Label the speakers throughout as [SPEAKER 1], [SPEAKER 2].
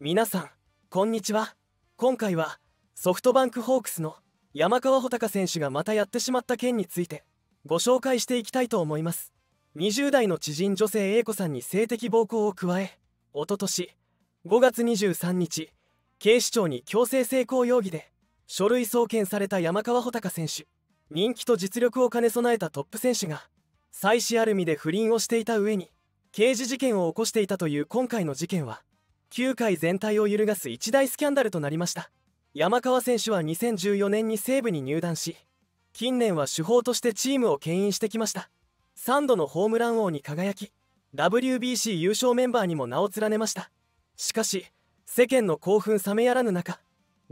[SPEAKER 1] 皆さんこんにちは。今回はソフトバンクホークスの山川穂高選手がまたやってしまった件についてご紹介していきたいと思います。20代の知人女性 A 子さんに性的暴行を加えおととし5月23日警視庁に強制性交容疑で書類送検された山川穂高選手。人気と実力を兼ね備えたトップ選手が妻子ある身で不倫をしていた上に刑事事件を起こしていたという今回の事件は球界全体を揺るがす一大スキャンダルとなりました。山川選手は2014年に西武に入団し近年は主砲としてチームを牽引してきました。3度のホームラン王に輝き WBC 優勝メンバーにも名を連ねました。しかし世間の興奮冷めやらぬ中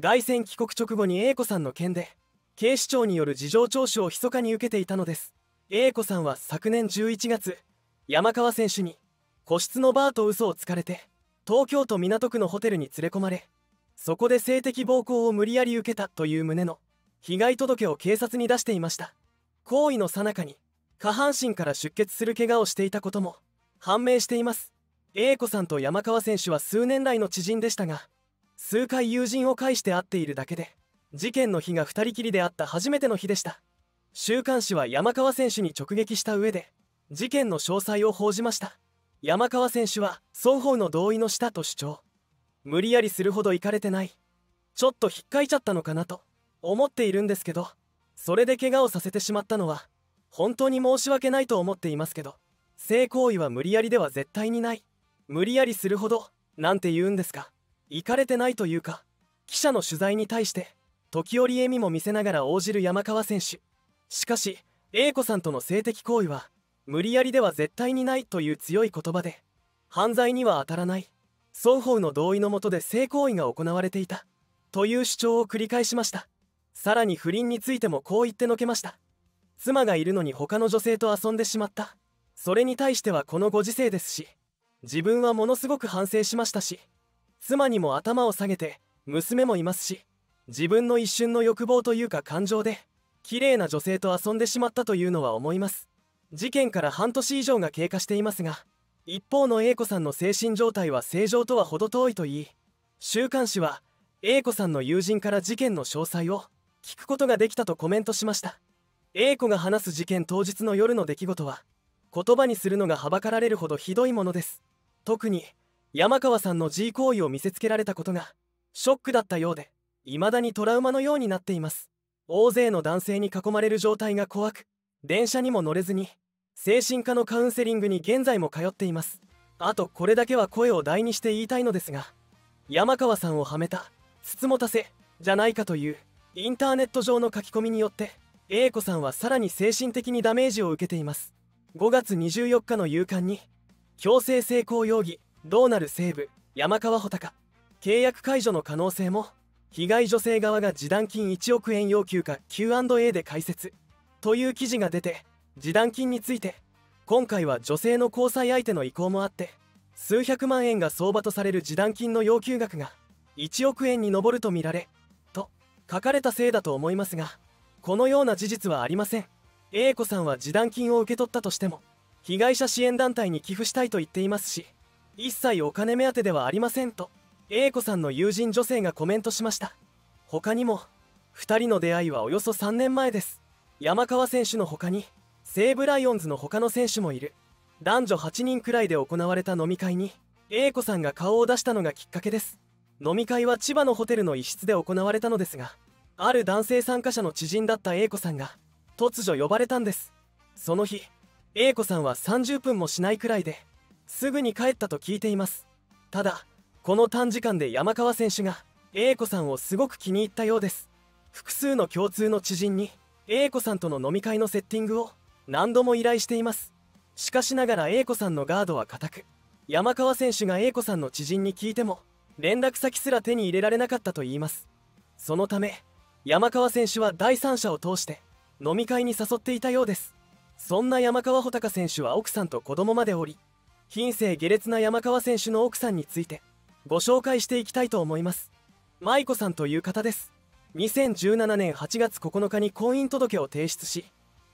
[SPEAKER 1] 凱旋帰国直後に A 子さんの件で警視庁による事情聴取を密かに受けていたのです。A 子さんは昨年11月山川選手に個室のバーと嘘をつかれて東京都港区のホテルに連れ込まれそこで性的暴行を無理やり受けたという旨の被害届を警察に出していました。行為の最中に下半身から出血する怪我をしていたことも判明しています。A 子さんと山川選手は数年来の知人でしたが数回友人を介して会っているだけで事件の日が2人きりであった初めての日でした。週刊誌は山川選手に直撃した上で事件の詳細を報じました。山川選手は双方の同意の下と主張。無理やりするほどいかれてない。ちょっと引っかいちゃったのかなと思っているんですけど。それで怪我をさせてしまったのは本当に申し訳ないと思っていますけど。性行為は無理やりでは絶対にない。無理やりするほどなんて言うんですか。いかれてないというか記者の取材に対して時折笑みも見せながら応じる山川選手。しかし A 子さんとの性的行為は無理やりでは絶対にないという強い言葉で犯罪には当たらない。双方の同意のもとで性行為が行われていた。という主張を繰り返しました。さらに不倫についてもこう言ってのけました。妻がいるのに他の女性と遊んでしまった。それに対してはこのご時世ですし自分はものすごく反省しましたし妻にも頭を下げて娘もいますし自分の一瞬の欲望というか感情で綺麗な女性と遊んでしまったというのは思います。事件から半年以上が経過していますが一方の A 子さんの精神状態は正常とは程遠いといい週刊誌は A 子さんの友人から事件の詳細を聞くことができたとコメントしました。A 子が話す事件当日の夜の出来事は言葉にするのがはばかられるほどひどいものです。特に山川さんの G 行為を見せつけられたことがショックだったようで未だにトラウマのようになっています。大勢の男性に囲まれる状態が怖く電車にも乗れずに精神科のカウンセリングに現在も通っています。あとこれだけは声を大にして言いたいのですが山川さんをはめた筒持たせじゃないかというインターネット上の書き込みによって A 子さんはさらに精神的にダメージを受けています。5月24日の夕刊に強制性交容疑どうなる西部山川穂高契約解除の可能性も被害女性側が示談金1億円要求か Q&A で解説。という記事が出て示談金について今回は女性の交際相手の意向もあって数百万円が相場とされる示談金の要求額が1億円に上るとみられと書かれたせいだと思いますがこのような事実はありません。A 子さんは示談金を受け取ったとしても被害者支援団体に寄付したいと言っていますし一切お金目当てではありませんと A 子さんの友人女性がコメントしました。他にも2人の出会いはおよそ3年前です。山川選手の他に西武ライオンズの他の選手もいる。男女8人くらいで行われた飲み会に A 子さんが顔を出したのがきっかけです。飲み会は千葉のホテルの一室で行われたのですがある男性参加者の知人だった A 子さんが突如呼ばれたんです。その日 A 子さんは30分もしないくらいですぐに帰ったと聞いています。ただこの短時間で山川選手が A 子さんをすごく気に入ったようです。複数の共通の知人に A 子さんとの飲み会のセッティングを何度も依頼しています。しかしながら A 子さんのガードは固く山川選手が A 子さんの知人に聞いても連絡先すら手に入れられなかったといいます。そのため山川選手は第三者を通して飲み会に誘っていたようです。そんな山川穂高選手は奥さんと子供までおり品性下劣な山川選手の奥さんについてご紹介していきたいと思います。舞子さんという方です。2017年8月9日に婚姻届を提出し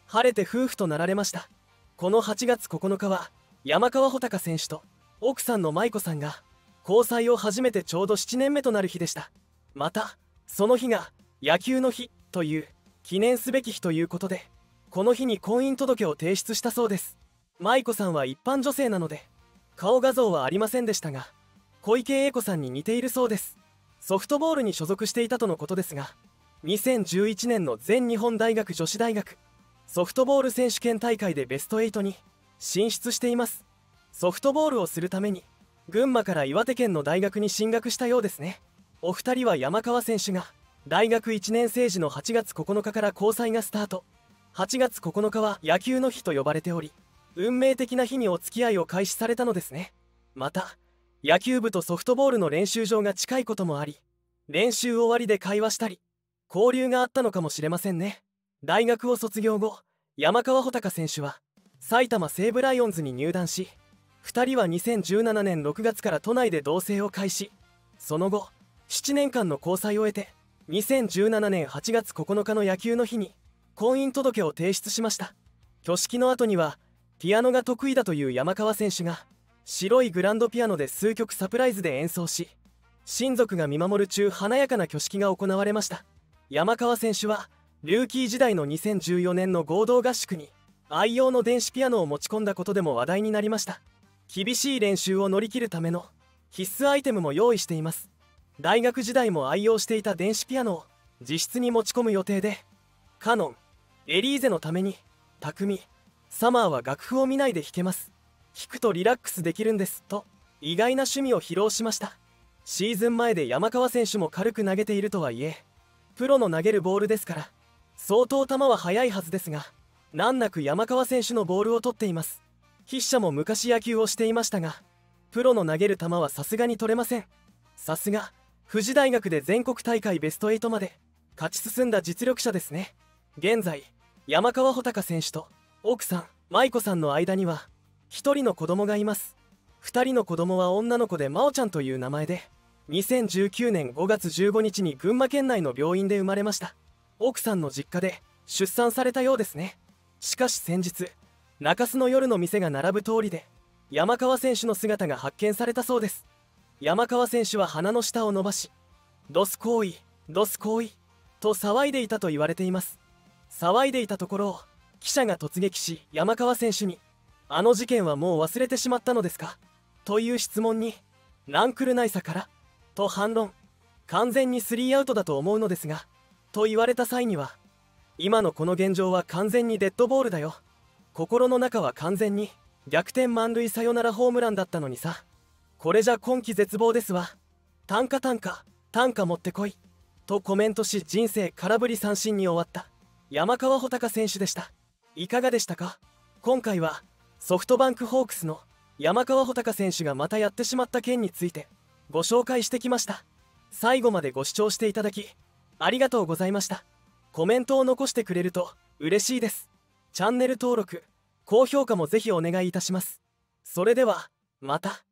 [SPEAKER 1] 晴れて夫婦となられました。この8月9日は山川穂高選手と奥さんの舞子さんが交際を始めてちょうど7年目となる日でした。またその日が野球の日という記念すべき日ということでこの日に婚姻届を提出したそうです。舞子さんは一般女性なので顔画像はありませんでしたが小池栄子さんに似ているそうです。ソフトボールに所属していたとのことですが2011年の全日本大学女子大学ソフトボール選手権大会でベスト8に進出しています。ソフトボールをするために群馬から岩手県の大学に進学したようですね。お二人は山川選手が大学1年生時の8月9日から交際がスタート。8月9日は野球の日と呼ばれており運命的な日にお付き合いを開始されたのですね。また野球部とソフトボールの練習場が近いこともあり練習終わりで会話したり交流があったのかもしれませんね。大学を卒業後山川穂高選手は埼玉西武ライオンズに入団し2人は2017年6月から都内で同棲を開始。その後7年間の交際を得て2017年8月9日の野球の日に婚姻届を提出しました。挙式の後にはピアノが得意だという山川選手が白いグランドピアノで数曲サプライズで演奏し親族が見守る中華やかな挙式が行われました。山川選手はルーキー時代の2014年の合同合宿に愛用の電子ピアノを持ち込んだことでも話題になりました。厳しい練習を乗り切るための必須アイテムも用意しています。大学時代も愛用していた電子ピアノを自室に持ち込む予定でカノンエリーゼのために匠サマーは楽譜を見ないで弾けます。弾くとリラックスできるんですと意外な趣味を披露しました。シーズン前で山川選手も軽く投げているとはいえプロの投げるボールですから相当球は速いはずですが難なく山川選手のボールを取っています。筆者も昔野球をしていましたがプロの投げる球はさすがに取れません。さすが富士大学で全国大会ベスト8まで勝ち進んだ実力者ですね。現在山川穂高選手と奥さん舞子さんの間には1人の子供がいます。2人の子供は女の子で真央ちゃんという名前で2019年5月15日に群馬県内の病院で生まれました。奥さんの実家で出産されたようですね。しかし先日中洲の夜の店が並ぶ通りで山川選手の姿が発見されたそうです。山川選手は鼻の下を伸ばしドス行為ドス行為と騒いでいたと言われています。騒いでいたところを記者が突撃し山川選手に「あの事件はもう忘れてしまったのですか?」という質問に「ナンクルナイサから?」と反論完全にスリーアウトだと思うのですがと言われた際には今のこの現状は完全にデッドボールだよ。心の中は完全に逆転満塁サヨナラホームランだったのにさ。これじゃ今季絶望ですわ。単価単価単価持ってこい。とコメントし人生空振り三振に終わった。山川穂高選手でした。いかがでしたか？今回はソフトバンクホークスの山川穂高選手がまたやってしまった件についてご紹介してきました。最後までご視聴していただきありがとうございました。コメントを残してくれると嬉しいです。チャンネル登録高評価もぜひお願いいたします。それではまた。